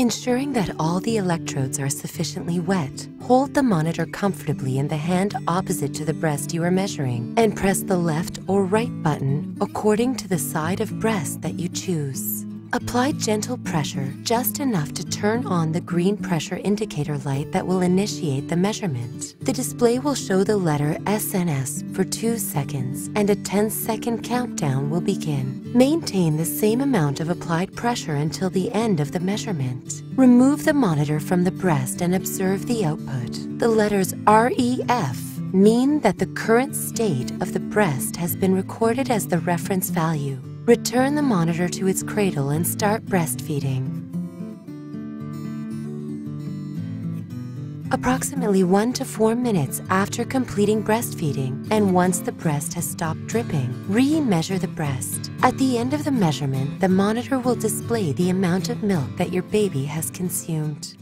Ensuring that all the electrodes are sufficiently wet, hold the monitor comfortably in the hand opposite to the breast you are measuring and press the left or right button according to the side of breast that you choose. Apply gentle pressure, just enough to turn on the green pressure indicator light that will initiate the measurement. The display will show the letter SNS for 2 seconds and a 10 second countdown will begin. Maintain the same amount of applied pressure until the end of the measurement. Remove the monitor from the breast and observe the output. The letters REF mean that the current state of the breast has been recorded as the reference value. Return the monitor to its cradle and start breastfeeding. Approximately 1 to 4 minutes after completing breastfeeding and once the breast has stopped dripping, re-measure the breast. At the end of the measurement, the monitor will display the amount of milk that your baby has consumed.